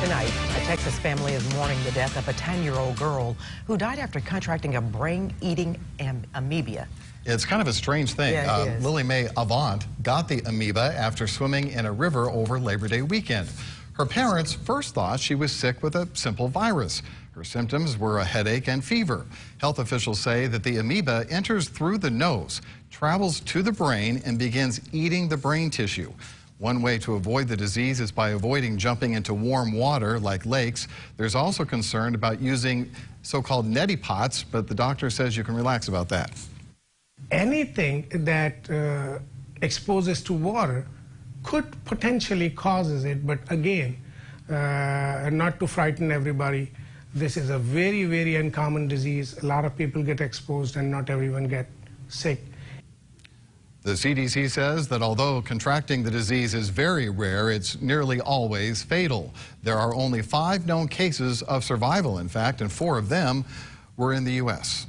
Tonight, a Texas family is mourning the death of a 10-year-old girl who died after contracting a brain-eating am amoeba. It's kind of a strange thing. Yeah, uh, Lily Mae Avant got the amoeba after swimming in a river over Labor Day weekend. Her parents first thought she was sick with a simple virus. Her symptoms were a headache and fever. Health officials say that the amoeba enters through the nose, travels to the brain, and begins eating the brain tissue. One way to avoid the disease is by avoiding jumping into warm water like lakes. There's also concern about using so-called neti pots, but the doctor says you can relax about that. Anything that uh, exposes to water could potentially causes it, but again, uh, not to frighten everybody, this is a very, very uncommon disease. A lot of people get exposed and not everyone get sick. The CDC says that although contracting the disease is very rare, it's nearly always fatal. There are only five known cases of survival, in fact, and four of them were in the U.S.